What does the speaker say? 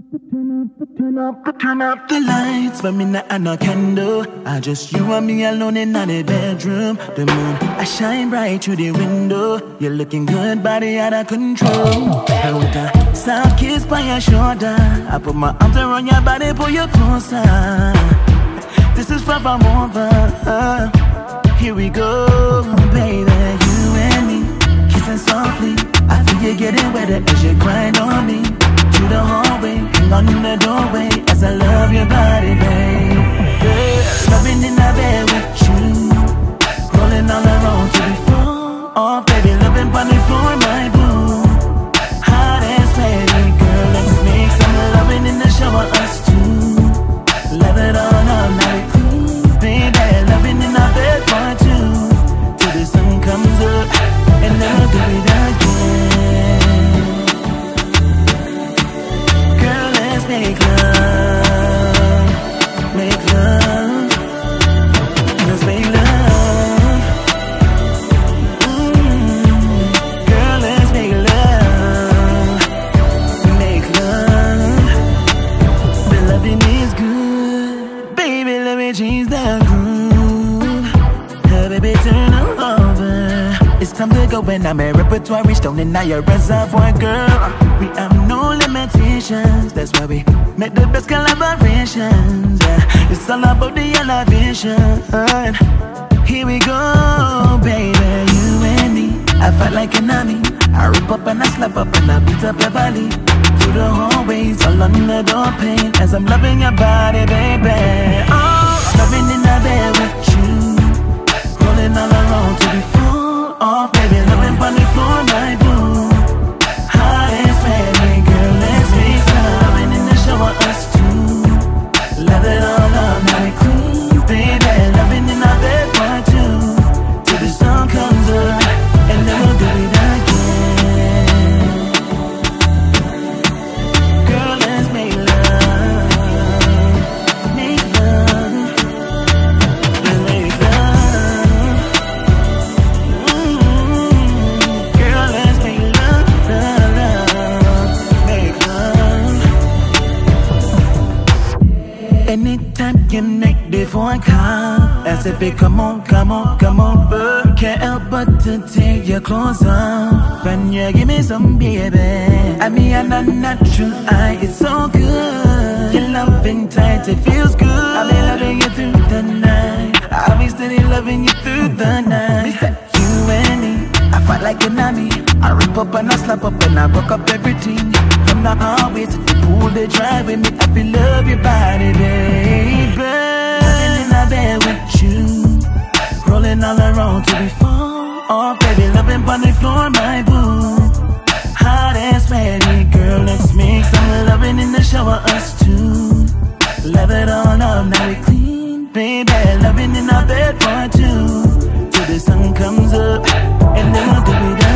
Turn up, turn up the lights, but me not a no candle. I just you and me alone in the bedroom. The moon, I shine bright through the window. You're looking good, body out of control. And with a soft kiss by your shoulder, I put my arms around your body, pull you closer. This is far from over. Uh, here we go, baby, you and me kissing softly. I feel you getting wetter as you grind on me make love, make love, let's make love. Mm. Girl, let's make love, make love. The loving is good, baby. Let me change the groove. Hey, baby, turn over. It's time to go when I'm a repertoire reached down in your reservoir, girl. We limitations. That's why we make the best collaborations. Yeah. It's all about the elevation. Here we go, baby, you and me. I fight like an army. I rip up and I slap up and I beat up your body. Through the hallways, all on the door pane. As I'm loving your body, baby. Oh, loving in the bed with You make the phone call As if it come on, come on, come over. Can't help but to take your clothes off. And you give me some baby. I mean, I'm not natural, I, it's so good. You're loving tight, it feels good. I'll be loving you through the night. I'll be steady loving you through the night up and I slap up and I rock up everything. From the highways to the pool, they drive with me. I feel love your body, baby. Rolling in a bed with you, rolling all around till we fall. off. baby, loving on the floor, my boo. Hot and sweaty, girl, let's make some loving in the shower, us two. Love it all up, now we clean, baby. Loving in our bed for two, till the sun comes up, and then we'll do it.